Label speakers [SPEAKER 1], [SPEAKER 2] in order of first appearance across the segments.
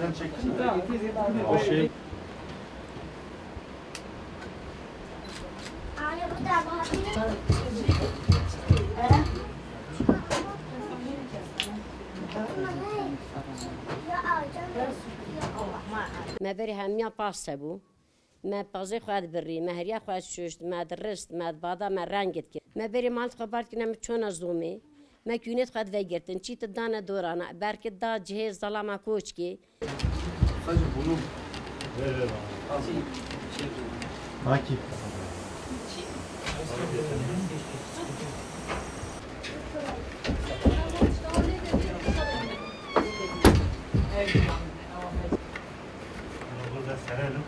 [SPEAKER 1] Sen çektin mi? O şey
[SPEAKER 2] ما بری همیا پاس بو ما پازه خواهد بری ما هریا خواهد شوشت ما درست ما بادا ما رنگت کرد ما بری مالت خبرت کنم چون از دومی ما کیونت خواهد وگرتن چی تدانه دورانا برکت دا جهه ظلام کوچ کی
[SPEAKER 1] Sadece bunu ver
[SPEAKER 3] ver abi. Az şey Nakip. Thank you. Serelim.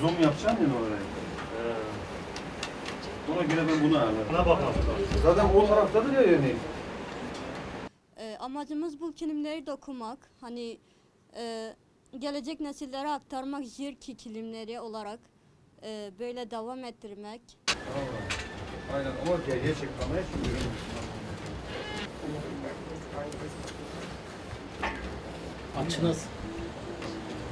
[SPEAKER 1] Zoom yapacaksın ya oraya. Ee, ona göre ben bunu ayarlarım.
[SPEAKER 3] Buna bakmam.
[SPEAKER 1] Zaten o taraftadır ya yani.
[SPEAKER 4] E, ee, amacımız bu kilimleri dokumak. Hani e, gelecek nesillere aktarmak Jirki kilimleri olarak e, böyle devam ettirmek. Bravo.
[SPEAKER 1] Aynen ama geriye çekmemeye şimdi
[SPEAKER 5] Açınız.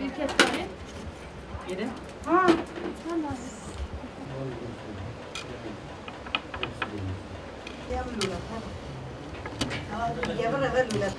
[SPEAKER 3] Bir kez kestane. Yedin. Ha. Tamam. Yavrular. Yavrular.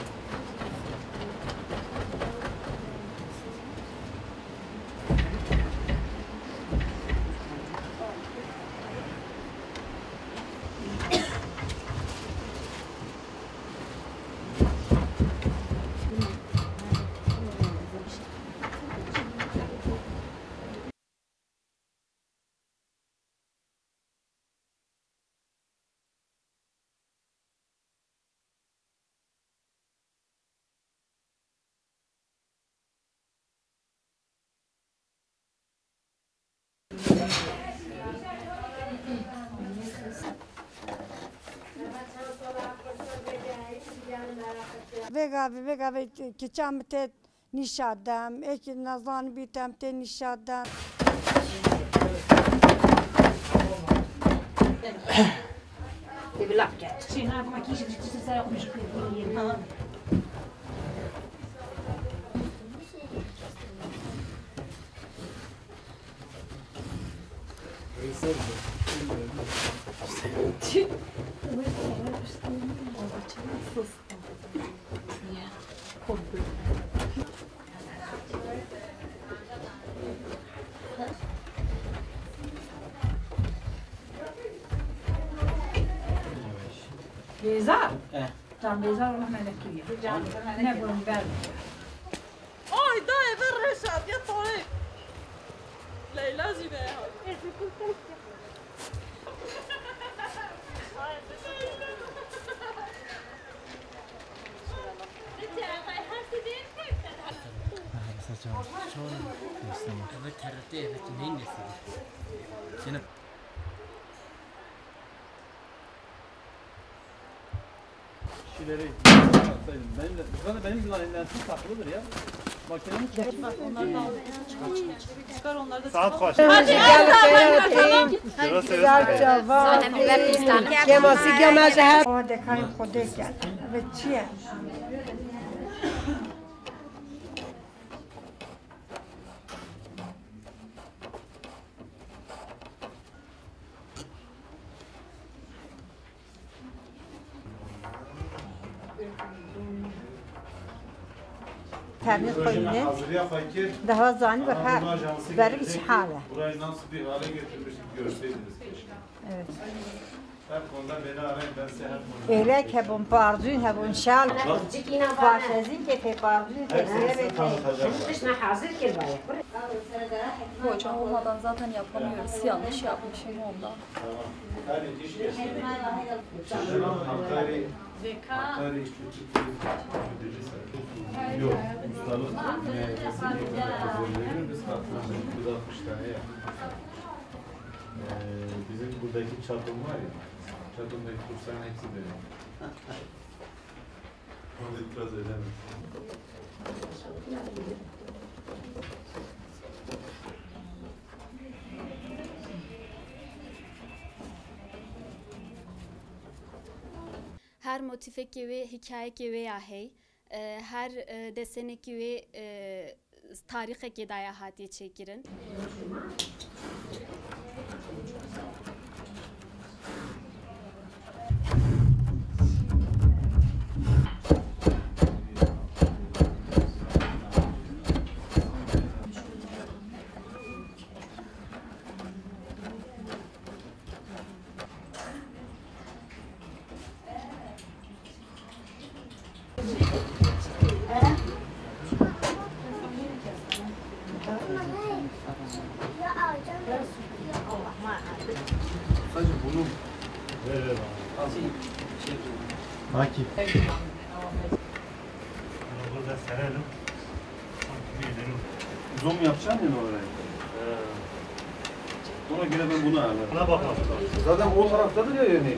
[SPEAKER 6] Vega vega ve keçam te nişadam. Ek nazan bitem te nişadam.
[SPEAKER 7] بلاكات شي نهار ما كيجي تجي تسرق
[SPEAKER 8] من جبهه Thank you. Beyza? He. Can Beyza
[SPEAKER 5] Allah melek gibi. Ne bunu ver.
[SPEAKER 1] şişeleri atsaydım. Benim de, zaten benim ya. Makinemi
[SPEAKER 8] çıkartın. Onları da
[SPEAKER 3] al. Çıkar
[SPEAKER 6] çıkar. Çıkar onlardan. Saat başı. Hadi gel tamam. Güzel
[SPEAKER 9] cevap. Keması
[SPEAKER 1] gemez her.
[SPEAKER 9] O dekayın kodek gel. Ve
[SPEAKER 1] çiğ.
[SPEAKER 9] Evimiz
[SPEAKER 1] koyunu.
[SPEAKER 9] Daha
[SPEAKER 1] zani
[SPEAKER 9] ve her verip hale.
[SPEAKER 1] Burayı nasıl bir hale getirmiştik görseydiniz keşke.
[SPEAKER 9] Evet.
[SPEAKER 7] Şal.
[SPEAKER 2] Cikina
[SPEAKER 7] Başezin ke te barzun te
[SPEAKER 3] Hepsini tanıtacağım.
[SPEAKER 2] Dışına hazır kirvaya.
[SPEAKER 8] Bu hocam olmadan zaten yapamıyoruz. Yanlış yapmışım.
[SPEAKER 3] Hakkari. Hakkari Yok. Ustalık veriyor. Biz katlandık. 160 tane yaptık. Ee, bizim buradaki çapım var ya. Çadır'daki kursların hepsi benim. Orada itiraz edemez.
[SPEAKER 9] Her motife gibi, hikaye gibi ya hey, ee, her e, desene gibi e, tarihe gidaya hatiye çekirin.
[SPEAKER 3] Sadece bunu ver ver bana. Akif. Bunu burada serelim.
[SPEAKER 1] Zoom yapacaksın ya orayı. Ona göre ben bunu ayarlarım.
[SPEAKER 3] Buna bakalım.
[SPEAKER 1] Zaten o taraftadır ya yani.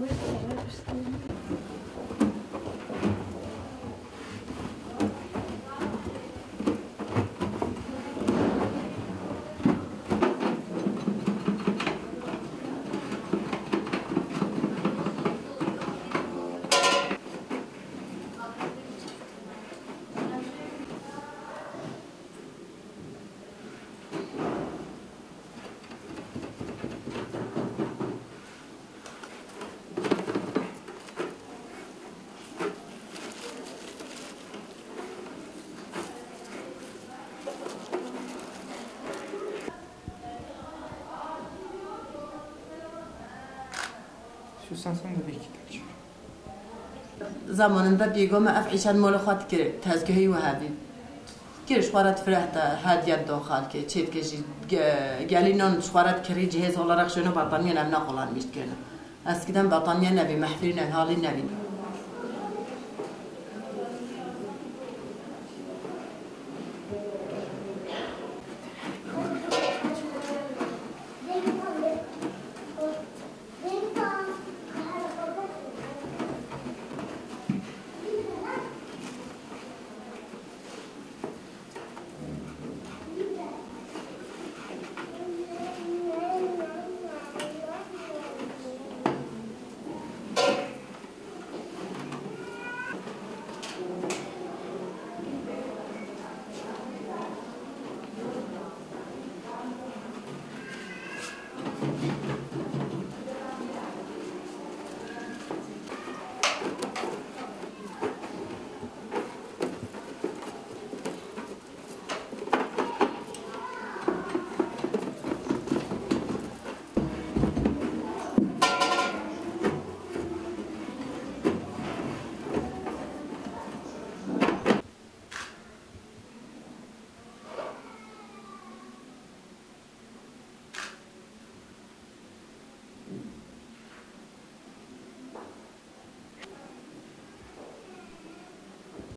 [SPEAKER 8] Bir kez خصوصا به
[SPEAKER 10] کی زمانında بیگم افعیشن مال خود کرد تزگهی و هدی کرد شوارت فرحت هدیت دو خالکه چیت کشی گلینان شوارت کری جهاز olarak şunu batamiyen emna kullanmış gene eskiden batamiyen nevi mahfilin hali nevi